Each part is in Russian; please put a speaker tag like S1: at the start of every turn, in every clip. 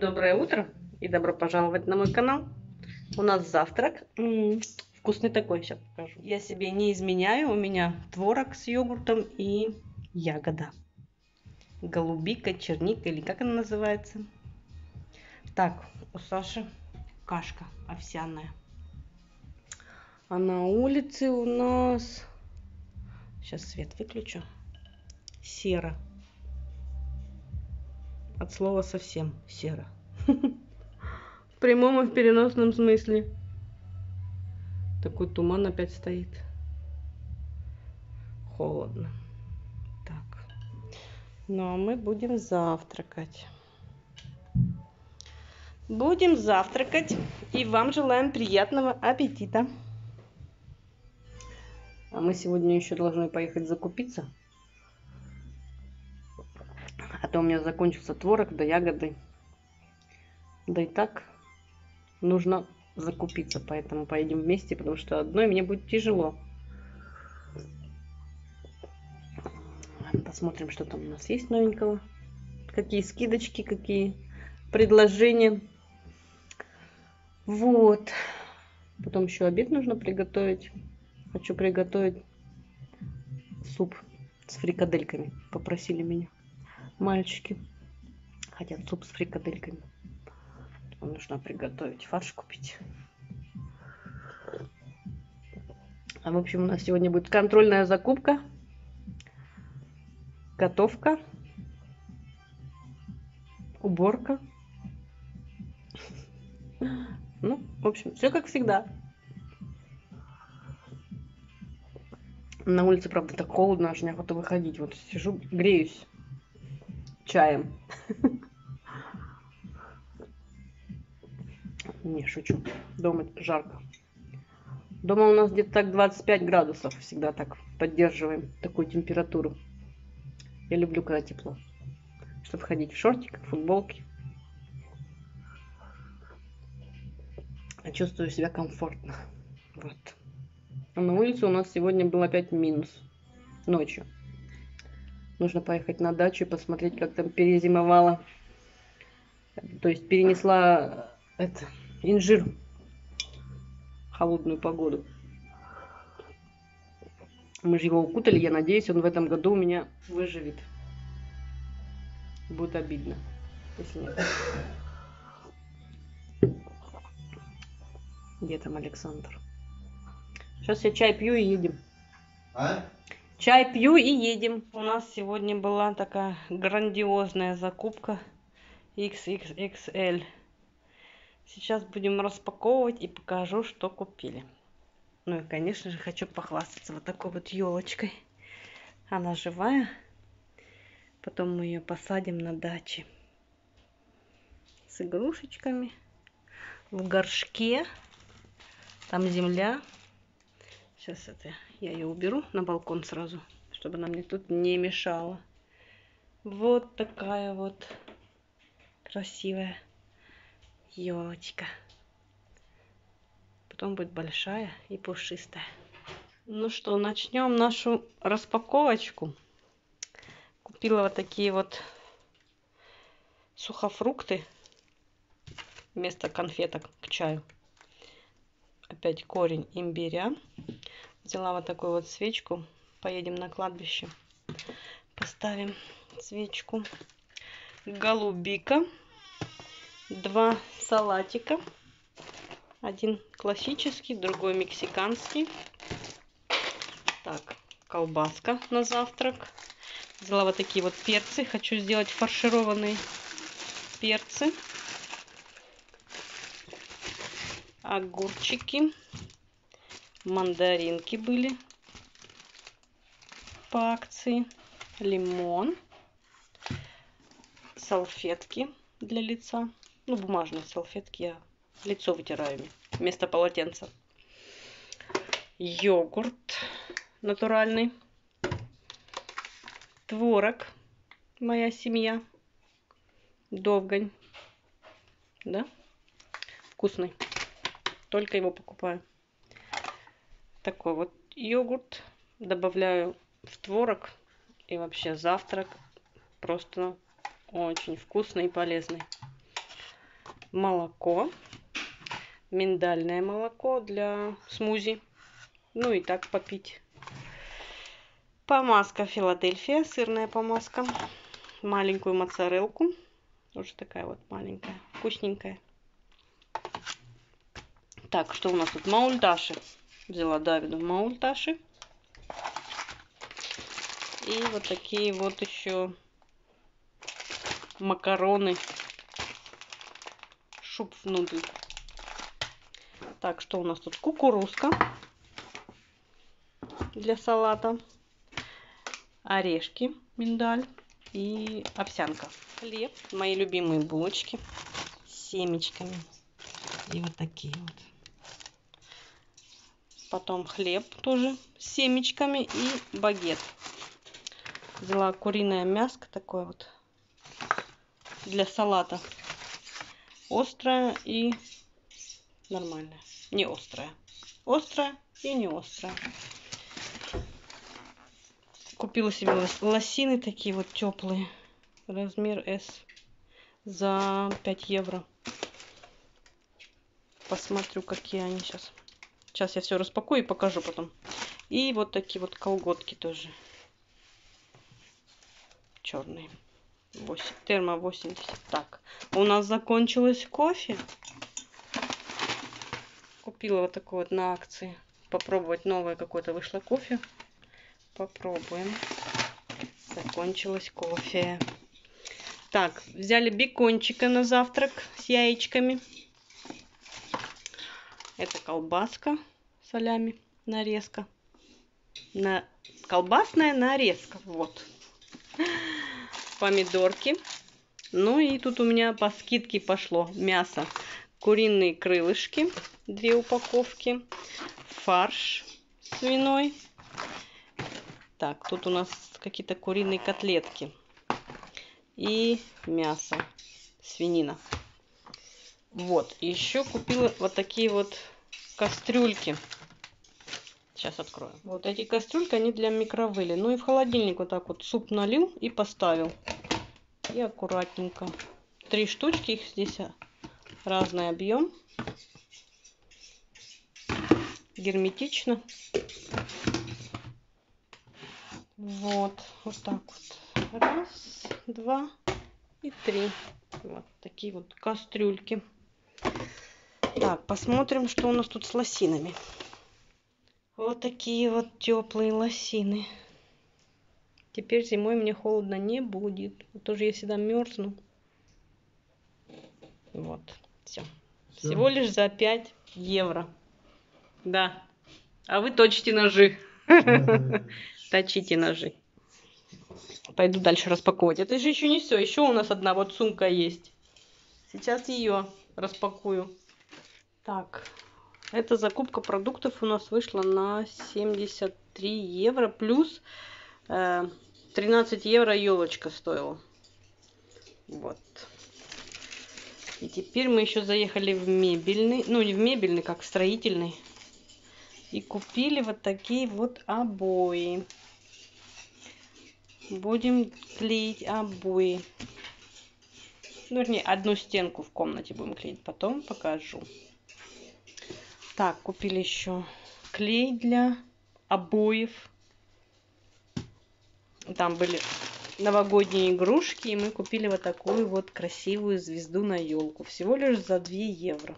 S1: Доброе утро и добро пожаловать на мой канал. У нас завтрак. М -м, вкусный такой, сейчас покажу. Я себе не изменяю, у меня творог с йогуртом и ягода. Голубика, черника или как она называется. Так, у Саши кашка овсяная. А на улице у нас... Сейчас свет выключу. Серо. От слова совсем серо. В прямом и в переносном смысле. Такой туман опять стоит. Холодно. Так. Ну а мы будем завтракать. Будем завтракать. И вам желаем приятного аппетита. А мы сегодня еще должны поехать закупиться. А то у меня закончился творог да ягоды. Да и так нужно закупиться, поэтому поедем вместе, потому что одной мне будет тяжело. Посмотрим, что там у нас есть новенького. Какие скидочки, какие предложения. Вот. Потом еще обед нужно приготовить. Хочу приготовить суп с фрикадельками. Попросили меня мальчики. Хотят суп с фрикадельками. Нужно приготовить, фарш купить. А в общем, у нас сегодня будет контрольная закупка, готовка, уборка. Ну, в общем, все как всегда. На улице, правда, так холодно, аж неохота выходить. Вот сижу, греюсь чаем. Не, шучу. Дома жарко. Дома у нас где-то так 25 градусов. Всегда так поддерживаем такую температуру. Я люблю, когда тепло. Чтобы ходить в шортиках, футболке. Я чувствую себя комфортно. Вот. А на улице у нас сегодня был опять минус. Ночью. Нужно поехать на дачу и посмотреть, как там перезимовала. То есть перенесла это, инжир холодную погоду. Мы же его укутали, я надеюсь, он в этом году у меня выживет. Будет обидно, если нет. Где там Александр? Сейчас я чай пью и едем. А? Чай пью и едем. У нас сегодня была такая грандиозная закупка XXXL. Сейчас будем распаковывать и покажу, что купили. Ну и, конечно же, хочу похвастаться вот такой вот елочкой. Она живая. Потом мы ее посадим на даче. С игрушечками. В горшке. Там земля. Сейчас это я ее уберу на балкон сразу, чтобы она мне тут не мешала. Вот такая вот красивая елочка. Потом будет большая и пушистая. Ну что, начнем нашу распаковочку. Купила вот такие вот сухофрукты вместо конфеток к чаю. Опять корень имбиря. Взяла вот такую вот свечку. Поедем на кладбище. Поставим свечку. Голубика. Два салатика. Один классический, другой мексиканский. Так, колбаска на завтрак. Взяла вот такие вот перцы. Хочу сделать фаршированные перцы. Огурчики мандаринки были по акции, лимон, салфетки для лица, ну бумажные салфетки, я лицо вытираю вместо полотенца, йогурт натуральный, творог, моя семья, довгань, да, вкусный, только его покупаю такой вот йогурт добавляю в творог и вообще завтрак просто очень вкусный и полезный молоко, миндальное молоко для смузи. Ну и так попить. Помазка Филадельфия, сырная помазка. Маленькую моцарелку. Уже такая вот маленькая, вкусненькая. Так, что у нас тут? Маульташи. Взяла Давиду маульташи. И вот такие вот еще макароны. Внутрь. Так, что у нас тут? Кукурузка для салата. Орешки, миндаль и овсянка. Хлеб, мои любимые булочки с семечками. И вот такие вот. Потом хлеб тоже с семечками и багет. Взяла куриное мяско такое вот для салата. Острое и нормальное. Не острое. Острое и не острое. Купила себе лосины такие вот теплые. Размер S. За 5 евро. Посмотрю, какие они сейчас. Сейчас я все распакую и покажу потом. И вот такие вот колготки тоже черный. 8, термо 80. Так, у нас закончилось кофе. Купила вот такой вот на акции. Попробовать новое какое-то вышло кофе. Попробуем. Закончилось кофе. Так, взяли бекончика на завтрак с яичками. Это колбаска солями, нарезка. На... Колбасная нарезка, вот помидорки. Ну и тут у меня по скидке пошло мясо. Куриные крылышки, две упаковки. Фарш свиной. Так, тут у нас какие-то куриные котлетки. И мясо, свинина. Вот, еще купила вот такие вот кастрюльки. Сейчас открою. Вот эти кастрюльки, они для микровыли. Ну и в холодильник вот так вот суп налил и поставил. И аккуратненько. Три штучки, их здесь разный объем. Герметично. Вот, вот так вот. Раз, два и три. Вот такие вот кастрюльки. Так, посмотрим, что у нас тут с лосинами. Вот такие вот теплые лосины. Теперь зимой мне холодно не будет. Тоже я всегда мерзну. Вот, все. все. Всего лишь за 5 евро. Да. А вы точите ножи. Точите ножи. Пойду дальше распаковывать. Это же еще не все. Еще у нас одна вот сумка есть. Сейчас ее распакую. Так, эта закупка продуктов у нас вышла на 73 евро. Плюс э, 13 евро елочка стоила. Вот. И теперь мы еще заехали в мебельный. Ну, не в мебельный, как в строительный. И купили вот такие вот обои. Будем клеить обои. Ну, вернее, одну стенку в комнате будем клеить. Потом покажу. Так, купили еще клей для обоев. Там были новогодние игрушки, и мы купили вот такую вот красивую звезду на елку. Всего лишь за 2 евро.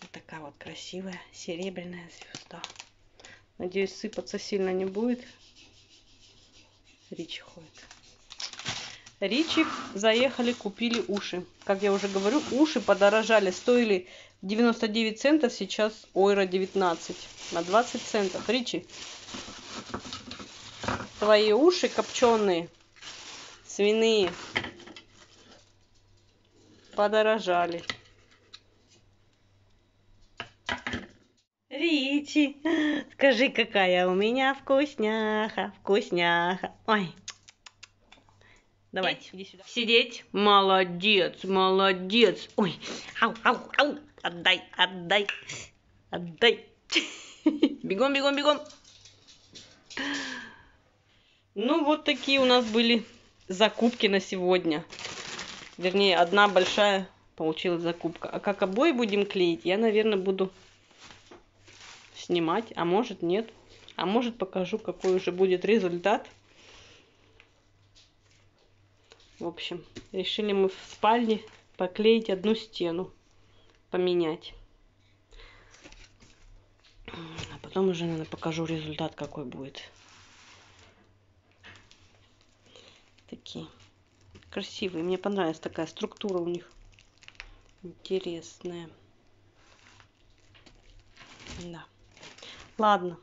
S1: Вот такая вот красивая серебряная звезда. Надеюсь, сыпаться сильно не будет. Ричи ходит. Ричи заехали, купили уши. Как я уже говорю, уши подорожали. Стоили 99 центов, сейчас ойра 19. На 20 центов. Ричи, твои уши копченые, свиные, подорожали. Ричи, скажи, какая у меня вкусняха, вкусняха. Ой, Давай, иди сюда. Сидеть. Молодец, молодец. Ой, ау, ау, ау. Отдай, отдай, отдай. Бегом, бегом, бегом. Ну, вот такие у нас были закупки на сегодня. Вернее, одна большая получилась закупка. А как обои будем клеить, я, наверное, буду снимать. А может, нет. А может, покажу, какой уже будет результат. В общем, решили мы в спальне поклеить одну стену, поменять. А потом уже, наверное, покажу результат, какой будет. Такие красивые. Мне понравилась такая структура у них. Интересная. Да. Ладно.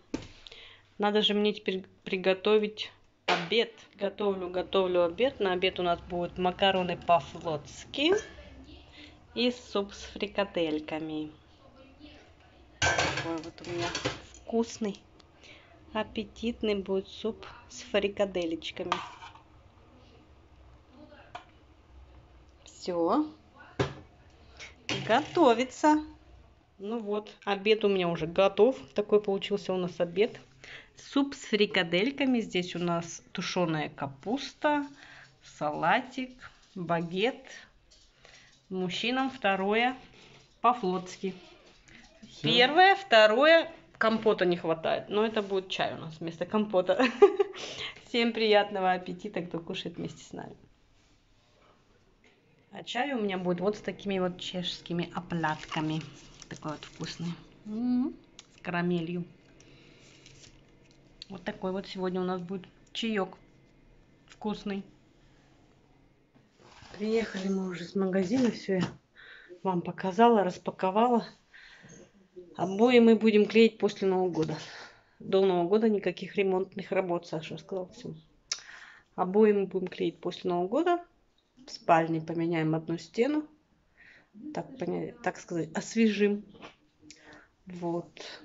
S1: Надо же мне теперь приготовить обед. Готовлю, готовлю обед. На обед у нас будут макароны по-флотски и суп с фрикадельками. Такой вот у меня вкусный, аппетитный будет суп с фрикаделечками. Все. Готовится. Ну вот, обед у меня уже готов. Такой получился у нас обед. Суп с фрикадельками. Здесь у нас тушеная капуста, салатик, багет. Мужчинам второе по-флотски. Первое, второе, компота не хватает. Но это будет чай у нас вместо компота. Всем приятного аппетита, кто кушает вместе с нами. А чай у меня будет вот с такими вот чешскими оплатками. Такой вот вкусный. М -м -м, с карамелью. Вот такой вот сегодня у нас будет чаек вкусный. Приехали мы уже с магазина, все я вам показала, распаковала. Обои мы будем клеить после Нового года. До Нового года никаких ремонтных работ, Саша сказал всем. Обои мы будем клеить после Нового года. В спальне поменяем одну стену. Так, так сказать, освежим. Вот.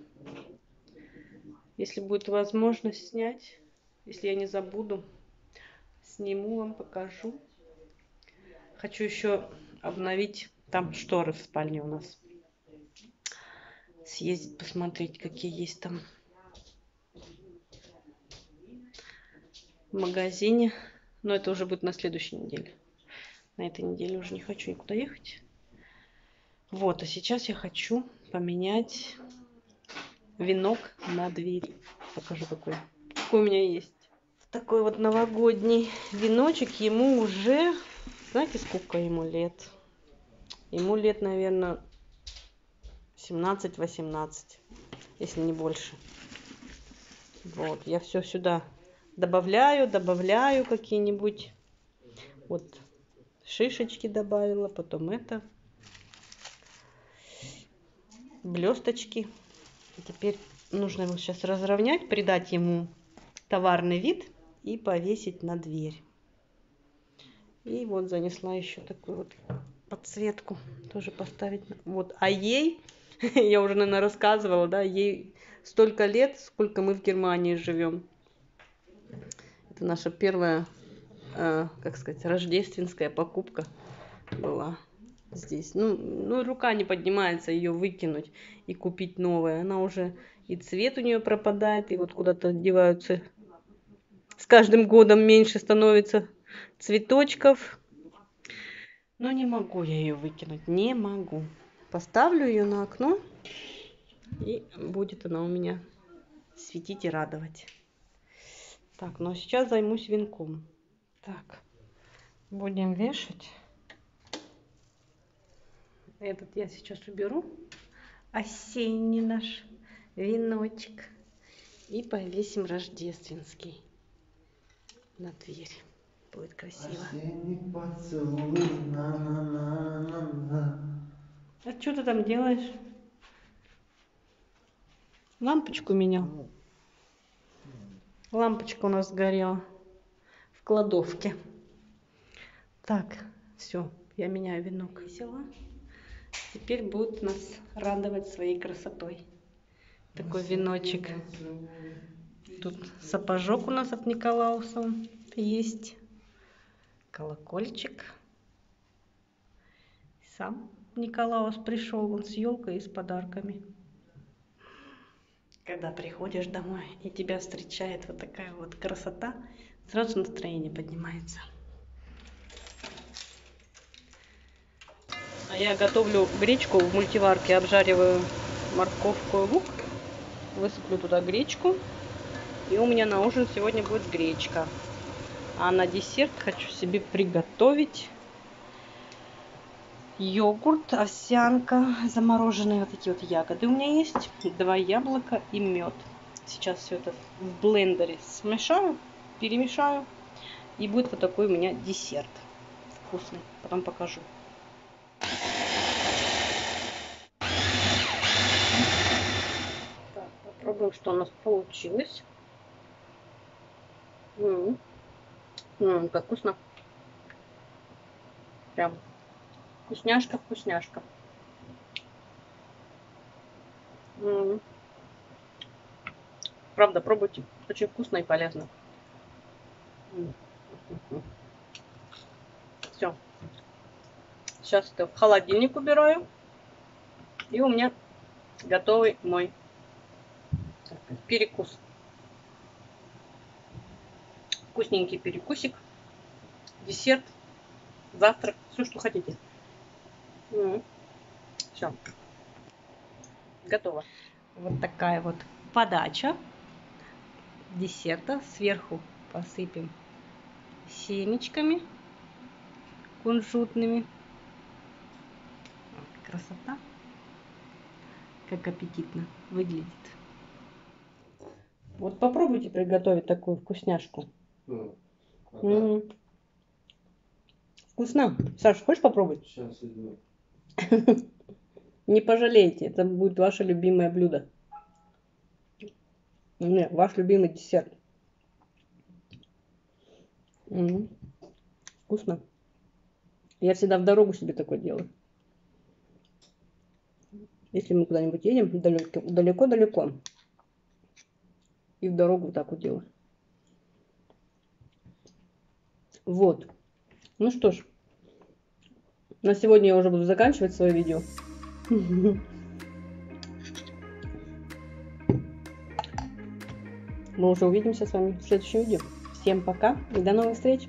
S1: Если будет возможность снять, если я не забуду, сниму вам, покажу. Хочу еще обновить там шторы в спальне у нас. Съездить, посмотреть, какие есть там в магазине. Но это уже будет на следующей неделе. На этой неделе уже не хочу никуда ехать. Вот, а сейчас я хочу поменять венок на двери. Покажу какой. Какой у меня есть. Такой вот новогодний веночек. Ему уже, знаете, сколько ему лет? Ему лет, наверное, 17-18, если не больше. Вот, я все сюда добавляю, добавляю какие-нибудь. Вот шишечки добавила, потом это. Блесточки. Теперь нужно его сейчас разровнять, придать ему товарный вид и повесить на дверь. И вот занесла еще такую вот подсветку тоже поставить. Вот, а ей, я уже, наверное, рассказывала, да, ей столько лет, сколько мы в Германии живем. Это наша первая, э, как сказать, рождественская покупка была здесь. Ну, ну, рука не поднимается ее выкинуть и купить новое. Она уже и цвет у нее пропадает, и вот куда-то деваются. С каждым годом меньше становится цветочков. Но не могу я ее выкинуть, не могу. Поставлю ее на окно, и будет она у меня светить и радовать. Так, ну а сейчас займусь венком. Так, будем вешать. Этот я сейчас уберу. Осенний наш веночек. И повесим рождественский на дверь. Будет красиво. А что ты там делаешь? Лампочку менял. Лампочка у нас сгорела в кладовке. Так, все, я меняю венок. Весело теперь будет нас радовать своей красотой. Такой веночек. Тут сапожок у нас от Николауса есть. Колокольчик. Сам Николаус пришел, он с елкой и с подарками. Когда приходишь домой и тебя встречает вот такая вот красота, сразу настроение поднимается. Я готовлю гречку в мультиварке, обжариваю морковку и лук. Высыплю туда гречку. И у меня на ужин сегодня будет гречка. А на десерт хочу себе приготовить йогурт, овсянка, замороженные вот такие вот ягоды у меня есть, два яблока и мед. Сейчас все это в блендере смешаю, перемешаю. И будет вот такой у меня десерт вкусный. Потом покажу. Так, попробуем, что у нас получилось. М -м -м, как вкусно. Прям вкусняшка, вкусняшка. М -м. Правда, пробуйте. Очень вкусно и полезно. Все. Сейчас это в холодильник убираю. И у меня готовый мой перекус. Вкусненький перекусик. Десерт. Завтрак. Все, что хотите. Все. Готово. Вот такая вот подача десерта. Сверху посыпем семечками кунжутными. Красота. Как аппетитно выглядит. Вот попробуйте приготовить такую вкусняшку. Mm. М -м. Вкусно. Саш, хочешь попробовать?
S2: Сейчас иду.
S1: Не пожалеете, это будет ваше любимое блюдо. Нет, ваш любимый десерт. М -м. Вкусно. Я всегда в дорогу себе такое делаю. Если мы куда-нибудь едем далеко-далеко, и в дорогу вот так вот делаю. Вот. Ну что ж, на сегодня я уже буду заканчивать свое видео. Мы уже увидимся с вами в следующем видео. Всем пока и до новых встреч!